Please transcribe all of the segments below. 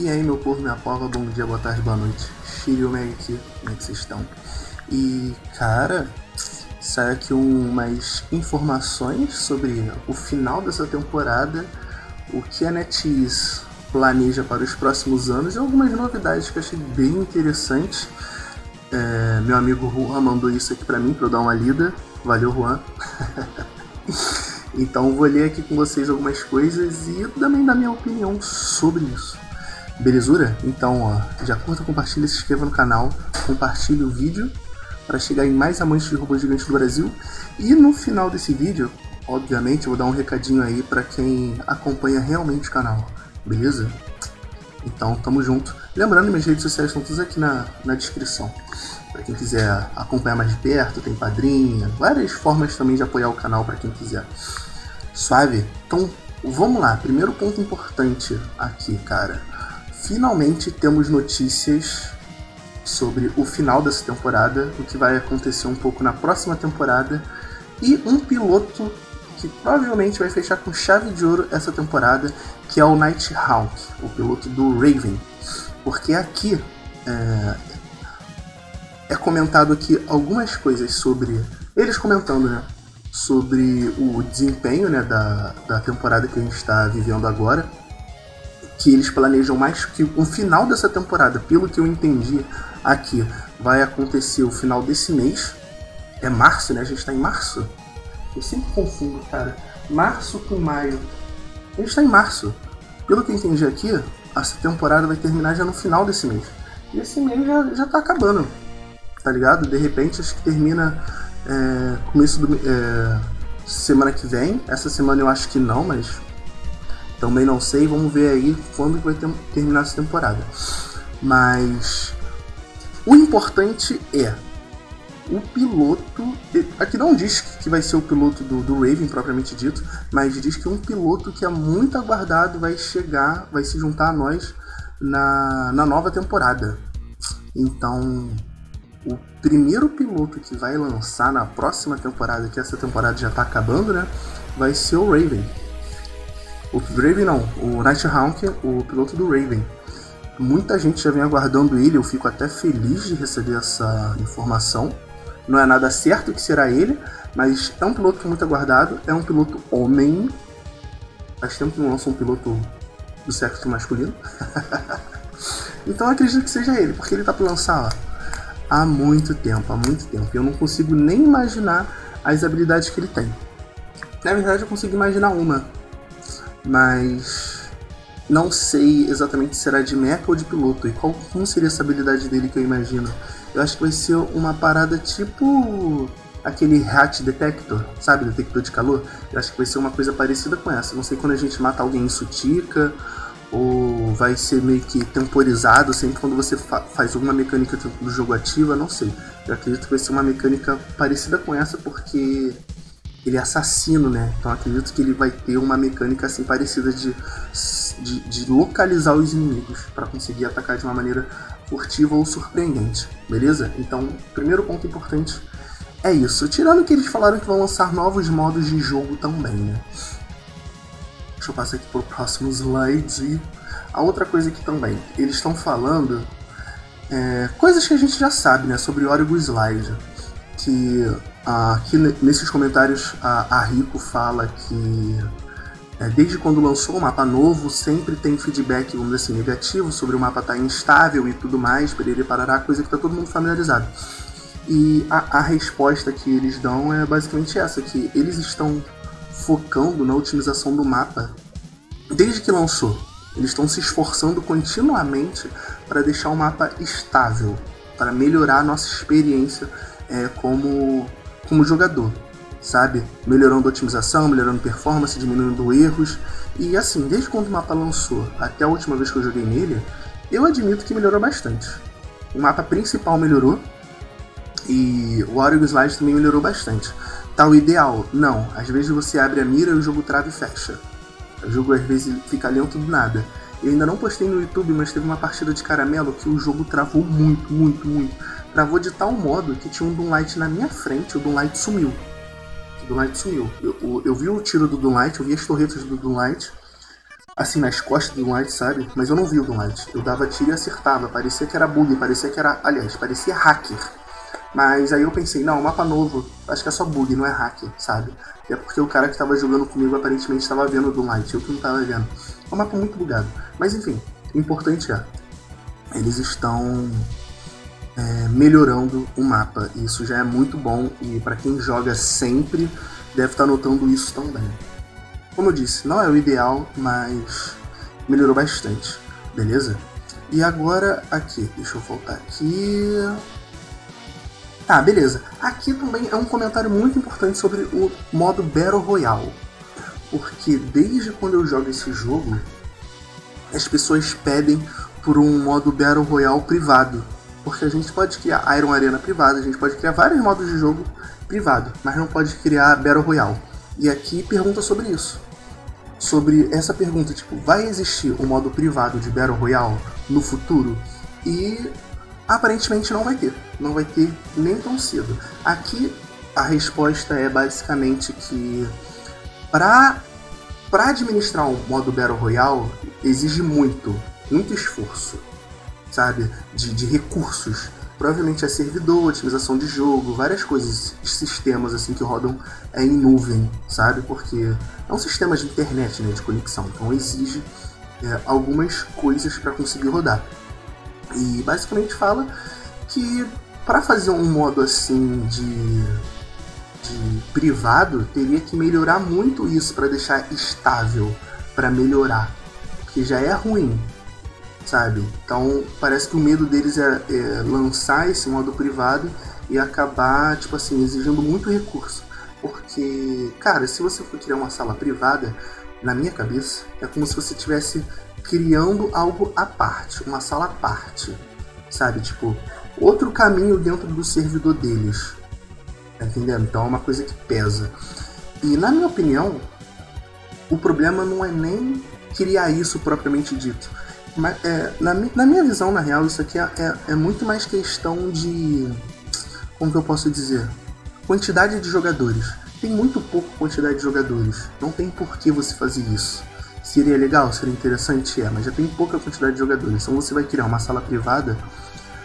E aí, meu povo, minha pova, bom dia, boa tarde, boa noite. Shiryu Meg aqui, como é que vocês estão? E, cara, sai aqui umas informações sobre o final dessa temporada, o que a NetEase planeja para os próximos anos e algumas novidades que eu achei bem interessantes. É, meu amigo Juan mandou isso aqui para mim, para eu dar uma lida. Valeu, Juan. então, vou ler aqui com vocês algumas coisas e também dar minha opinião sobre isso. Belezura? Então, ó, já curta, compartilha, se inscreva no canal, compartilhe o vídeo para chegar em mais amantes de robôs gigantes do Brasil. E no final desse vídeo, obviamente, eu vou dar um recadinho aí para quem acompanha realmente o canal, beleza? Então, tamo junto. Lembrando, minhas redes sociais estão todas aqui na, na descrição. Para quem quiser acompanhar mais de perto, tem padrinha, várias formas também de apoiar o canal para quem quiser. Suave? Então, vamos lá. Primeiro ponto importante aqui, cara finalmente temos notícias sobre o final dessa temporada, o que vai acontecer um pouco na próxima temporada e um piloto que provavelmente vai fechar com chave de ouro essa temporada, que é o Nighthawk, o piloto do Raven. Porque aqui é, é comentado aqui algumas coisas sobre. Eles comentando, né? Sobre o desempenho né, da, da temporada que a gente está vivendo agora que eles planejam mais que o final dessa temporada, pelo que eu entendi aqui, vai acontecer o final desse mês. É março, né? A gente tá em março. Eu sempre confundo, cara. Março com maio. A gente tá em março. Pelo que eu entendi aqui, essa temporada vai terminar já no final desse mês. E esse mês já, já tá acabando. Tá ligado? De repente acho que termina é, começo do. É, semana que vem. Essa semana eu acho que não, mas também não sei, vamos ver aí quando vai ter, terminar essa temporada. Mas o importante é o piloto. Aqui não diz que vai ser o piloto do, do Raven propriamente dito, mas diz que um piloto que é muito aguardado vai chegar, vai se juntar a nós na, na nova temporada. Então, o primeiro piloto que vai lançar na próxima temporada, que essa temporada já está acabando, né? Vai ser o Raven. O Raven não, o Nighthawk, o piloto do Raven. Muita gente já vem aguardando ele, eu fico até feliz de receber essa informação. Não é nada certo que será ele, mas é um piloto muito aguardado, é um piloto homem. Faz tempo que não lança um piloto do sexo masculino. então eu acredito que seja ele, porque ele tá para lançar ó, há muito tempo, há muito tempo. Eu não consigo nem imaginar as habilidades que ele tem. Na verdade, eu consigo imaginar uma, mas não sei exatamente se será de mecha ou de piloto. E qual como seria essa habilidade dele que eu imagino? Eu acho que vai ser uma parada tipo aquele hat detector, sabe? Detector de calor. Eu acho que vai ser uma coisa parecida com essa. Não sei quando a gente mata alguém isso tica ou vai ser meio que temporizado sempre quando você fa faz alguma mecânica do jogo ativa, não sei. Eu acredito que vai ser uma mecânica parecida com essa porque ele é assassino, né? Então acredito que ele vai ter uma mecânica assim parecida de, de, de localizar os inimigos para conseguir atacar de uma maneira furtiva ou surpreendente, beleza? Então, primeiro ponto importante é isso. Tirando que eles falaram que vão lançar novos modos de jogo também, né? Deixa eu passar aqui para o próximo slide. E a outra coisa aqui também, eles estão falando é, coisas que a gente já sabe, né? Sobre Origo Slide. Que Aqui nesses comentários a, Rico fala que é, desde quando lançou o mapa novo sempre tem feedback, vamos dizer assim, negativo sobre o mapa estar tá instável e tudo mais, perere parará, coisa que está todo mundo familiarizado. E a, a resposta que eles dão é basicamente essa, que eles estão focando na otimização do mapa desde que lançou. Eles estão se esforçando continuamente para deixar o mapa estável, para melhorar a nossa experiência é, como como jogador, sabe? Melhorando a otimização, melhorando performance, diminuindo erros. E assim, desde quando o mapa lançou até a última vez que eu joguei nele, eu admito que melhorou bastante. O mapa principal melhorou e o Audio Slide também melhorou bastante. Tá o ideal? Não. Às vezes você abre a mira e o jogo trava e fecha. O jogo às vezes fica lento do nada. Eu ainda não postei no YouTube, mas teve uma partida de caramelo que o jogo travou muito, muito, muito travou de tal modo que tinha um Doomlight na minha frente, o Doomlight sumiu. O Doomlight sumiu. Eu, eu, eu vi o tiro do Doomlight, eu vi as torretas do Doomlight. assim nas costas do Light, sabe? Mas eu não vi o do Light. Eu dava tiro e acertava. Parecia que era bug, parecia que era. Aliás, parecia hacker. Mas aí eu pensei, não, mapa novo, acho que é só bug, não é hacker, sabe? É porque o cara que estava jogando comigo aparentemente estava vendo o Light, eu que não estava vendo. É um mapa muito bugado. Mas enfim, o importante é, eles estão é, melhorando o mapa. Isso já é muito bom e para quem joga sempre deve estar tá notando isso também. Como eu disse, não é o ideal, mas melhorou bastante, beleza? E agora aqui, deixa eu voltar aqui. Tá, beleza. Aqui também é um comentário muito importante sobre o modo Battle Royale. Porque desde quando eu jogo esse jogo, as pessoas pedem por um modo Battle Royale privado. Porque a gente pode criar Iron Arena privada, a gente pode criar vários modos de jogo privado, mas não pode criar Battle Royale. E aqui pergunta sobre isso. Sobre essa pergunta, tipo, vai existir um modo privado de Battle Royale no futuro? E aparentemente não vai ter. Não vai ter nem tão cedo. Aqui a resposta é basicamente que para para administrar um modo Battle Royale exige muito, muito esforço, sabe? De, de recursos. Provavelmente é servidor, otimização de jogo, várias coisas, sistemas assim que rodam é, em nuvem, sabe? Porque é um sistema de internet, né, de conexão, então exige é, algumas coisas para conseguir rodar. E basicamente fala que para fazer um modo assim de, de privado, teria que melhorar muito isso para deixar estável, para melhorar, porque já é ruim, sabe? Então parece que o medo deles é, é lançar esse modo privado e acabar, tipo assim, exigindo muito recurso. Porque, cara, se você for criar uma sala privada, na minha cabeça, é como se você estivesse criando algo à parte, uma sala à parte, sabe? Tipo, outro caminho dentro do servidor deles, tá entendendo? Então é uma coisa que pesa. E na minha opinião, o problema não é nem criar isso propriamente dito. Mas, é, na, na, minha visão, na real, isso aqui é, é, é muito mais questão de. Como que eu posso dizer? Quantidade de jogadores tem muito pouca quantidade de jogadores. Não tem por que você fazer isso. Seria legal, seria interessante, é, mas já tem pouca quantidade de jogadores. Então você vai criar uma sala privada.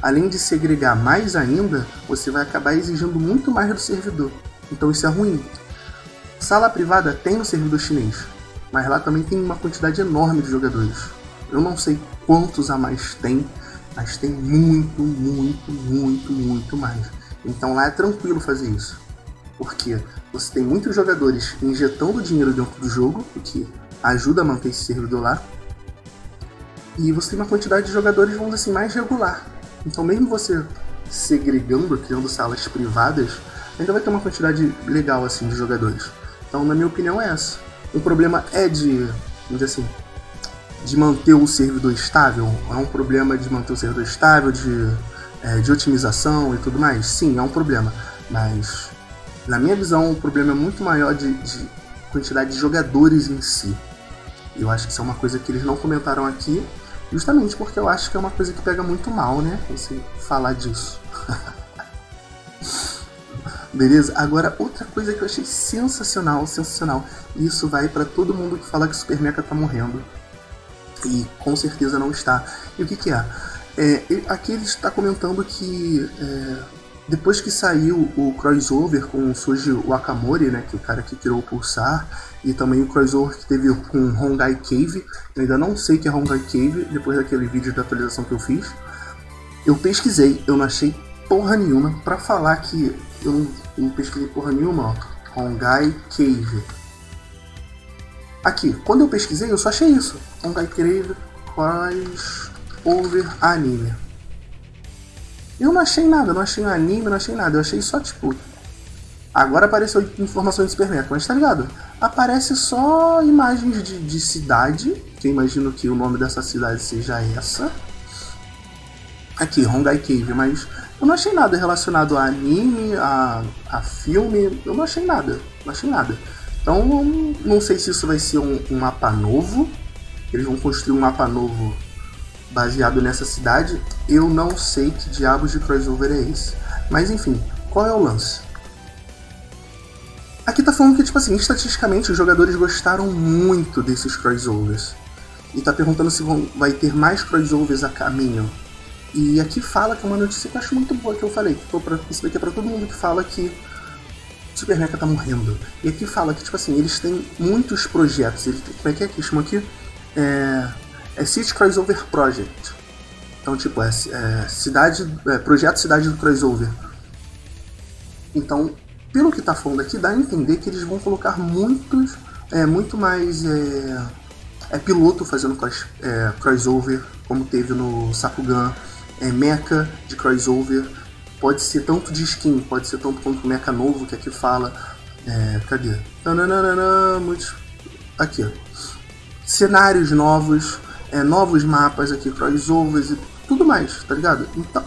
Além de segregar mais ainda, você vai acabar exigindo muito mais do servidor. Então isso é ruim. Sala privada tem no servidor chinês, mas lá também tem uma quantidade enorme de jogadores. Eu não sei quantos a mais tem, mas tem muito, muito, muito, muito mais. Então lá é tranquilo fazer isso. Porque você tem muitos jogadores injetando dinheiro dentro do jogo, o que ajuda a manter esse servidor lá. E você tem uma quantidade de jogadores, vamos dizer assim, mais regular. Então, mesmo você segregando, criando salas privadas, ainda vai ter uma quantidade legal assim de jogadores. Então, na minha opinião, é essa. O problema é de, vamos dizer assim, de manter o servidor estável. É um problema de manter o servidor estável, de, é, de otimização e tudo mais. Sim, é um problema. Mas na minha visão, o problema é muito maior de, de quantidade de jogadores em si. Eu acho que isso é uma coisa que eles não comentaram aqui, justamente porque eu acho que é uma coisa que pega muito mal, né? Você falar disso. Beleza? Agora, outra coisa que eu achei sensacional, sensacional. Isso vai para todo mundo que fala que o Super Mecha tá morrendo. E com certeza não está. E o que, que é? é aqui ele está comentando que é, depois que saiu o crossover com o Suji Wakamori, né, que é o cara que criou o Pulsar, e também o crossover que teve com Hongai Cave, eu ainda não sei que é Hongai Cave, depois daquele vídeo de atualização que eu fiz. Eu pesquisei, eu não achei porra nenhuma para falar que eu não, eu não, pesquisei porra nenhuma, ó. Hongai Cave. Aqui, quando eu pesquisei, eu só achei isso. Hongai Cave crossover anime. Eu não achei nada, não achei um anime, não achei nada. Eu achei só, tipo. Agora apareceu informações do Super mas tá ligado? Aparece só imagens de, de cidade, que eu imagino que o nome dessa cidade seja essa. Aqui, Hongai Cave, mas eu não achei nada relacionado a anime, a, a filme, eu não achei nada, não achei nada. Então, não sei se isso vai ser um, um mapa novo, eles vão construir um mapa novo baseado nessa cidade, eu não sei que diabos de crossover é esse. Mas enfim, qual é o lance? Aqui tá falando que, tipo assim, estatisticamente os jogadores gostaram muito desses crossovers. e tá perguntando se vão, vai ter mais crossovers a caminho. E aqui fala que é uma notícia que eu acho muito boa que eu falei, que isso daqui é pra todo mundo que fala que Super Mecha tá morrendo. E aqui fala que, tipo assim, eles têm muitos projetos. Eles, como é que é que chama aqui? É, é City Crossover Project. Então, tipo, é, é cidade, é, projeto Cidade do Crossover. Então, pelo que tá falando aqui, dá a entender que eles vão colocar muitos, é, muito mais é, é piloto fazendo cross, é, crossover, como teve no Sakugan, é mecha de crossover, pode ser tanto de skin, pode ser tanto quanto mecha novo que aqui fala. É, cadê? Nananana, muitos. Aqui, ó. Cenários novos, é, novos mapas aqui, crossovers e tudo mais, tá ligado? Então,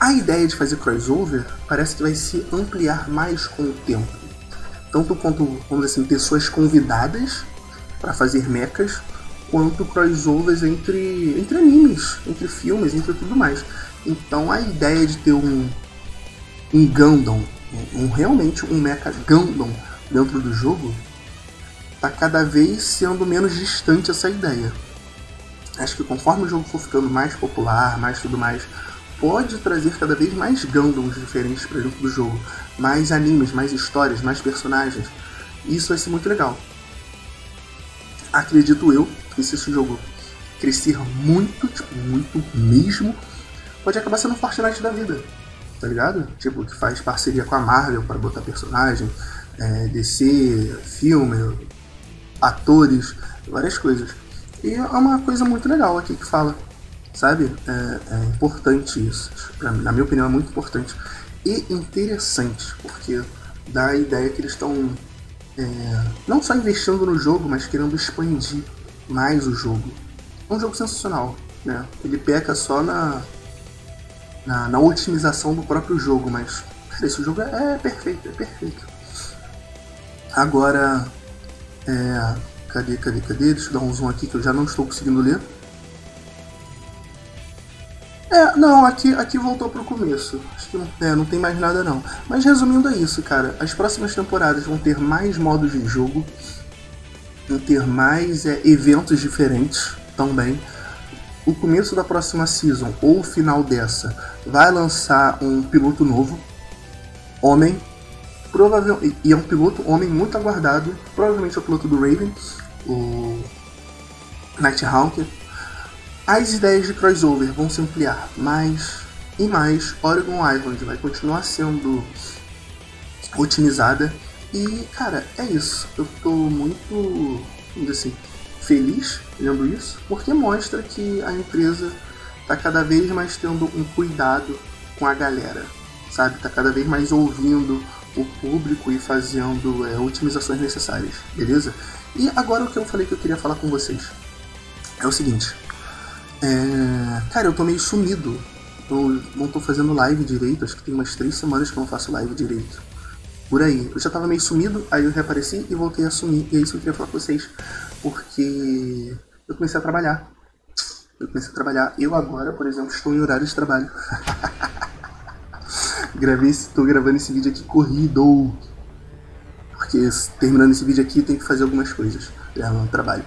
a ideia de fazer crossover parece que vai se ampliar mais com o tempo. Tanto quanto, vamos dizer assim, pessoas convidadas para fazer mechas, quanto crossovers entre, entre animes, entre filmes, entre tudo mais. Então a ideia de ter um, um Gundam, um, realmente um mecha Gundam dentro do jogo, tá cada vez sendo menos distante essa ideia. Acho que conforme o jogo for ficando mais popular, mais tudo mais, pode trazer cada vez mais Gundams diferentes para dentro do jogo, mais animes, mais histórias, mais personagens. Isso vai ser muito legal. Acredito eu que se esse jogo crescer muito, tipo, muito mesmo, pode acabar sendo um Fortnite da vida, tá ligado? Tipo, que faz parceria com a Marvel para botar personagem, é, DC, filme, atores, várias coisas. E é uma coisa muito legal aqui que fala, sabe? É, é importante isso. Pra, na minha opinião, é muito importante. E interessante, porque dá a ideia que eles estão é, não só investindo no jogo, mas querendo expandir mais o jogo. É um jogo sensacional, né? Ele peca só na, na, na otimização do próprio jogo, mas cara, esse jogo é, é perfeito, é perfeito. Agora, é, cadê, cadê, cadê? Deixa eu dar um zoom aqui que eu já não estou conseguindo ler. É, não, aqui, aqui voltou pro começo. Acho que é, não tem mais nada não. Mas resumindo é isso, cara. As próximas temporadas vão ter mais modos de jogo, vão ter mais é, eventos diferentes também. O começo da próxima season, ou o final dessa, vai lançar um piloto novo, Homem. Provavelmente, e é um piloto homem muito aguardado. Provavelmente é o piloto do Raven, o Nighthawk as ideias de crossover vão se ampliar mais e mais. Oregon Island vai continuar sendo otimizada. E, cara, é isso. Eu tô muito, assim, feliz vendo isso, porque mostra que a empresa tá cada vez mais tendo um cuidado com a galera, sabe? Tá cada vez mais ouvindo o público e fazendo é, otimizações necessárias, beleza? E agora o que eu falei que eu queria falar com vocês é o seguinte. É... Cara, eu tô meio sumido. Eu não tô fazendo live direito. Acho que tem umas três semanas que eu não faço live direito. Por aí. Eu já tava meio sumido, aí eu reapareci e voltei a sumir. E é isso que eu queria falar com vocês. Porque eu comecei a trabalhar. Eu comecei a trabalhar. Eu agora, por exemplo, estou em horário de trabalho. Gravei, estou gravando esse vídeo aqui corrido. Porque terminando esse vídeo aqui tem que fazer algumas coisas. É um trabalho.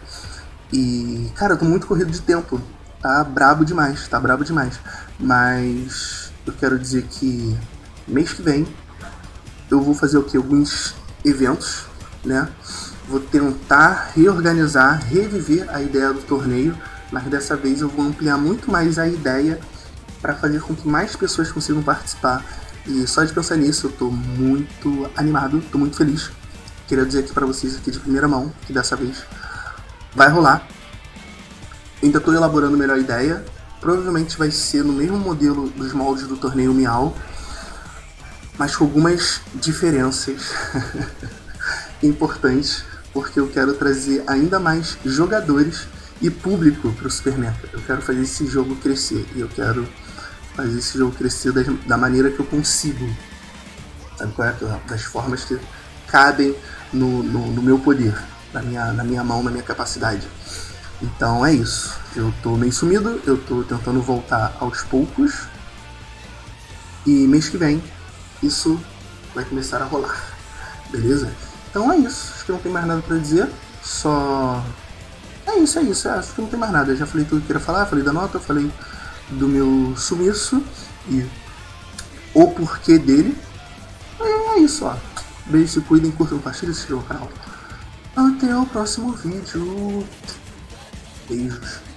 E, cara, eu tô muito corrido de tempo tá brabo demais, tá brabo demais. Mas eu quero dizer que mês que vem eu vou fazer o que? Alguns eventos, né? Vou tentar reorganizar, reviver a ideia do torneio, mas dessa vez eu vou ampliar muito mais a ideia para fazer com que mais pessoas consigam participar. E só de pensar nisso eu tô muito animado, tô muito feliz. Queria dizer aqui para vocês aqui de primeira mão que dessa vez vai rolar Ainda estou elaborando melhor ideia. Provavelmente vai ser no mesmo modelo dos moldes do torneio Miau, mas com algumas diferenças importantes, porque eu quero trazer ainda mais jogadores e público para o Super. Eu quero fazer esse jogo crescer e eu quero fazer esse jogo crescer da, da maneira que eu consigo. Sabe qual é? Das formas que cabem no, no, no meu poder, na minha, na minha mão, na minha capacidade. Então é isso. Eu tô meio sumido, eu tô tentando voltar aos poucos. E mês que vem isso vai começar a rolar. Beleza? Então é isso. Acho que não tem mais nada para dizer. Só É isso, é isso. É, acho que não tem mais nada. Eu já falei tudo que queria falar, falei da nota, falei do meu sumiço e o porquê dele. E é isso, ó. Beijo, se cuidem, curtam, compartilhem, se inscrevam no canal. Até o próximo vídeo. Beijos.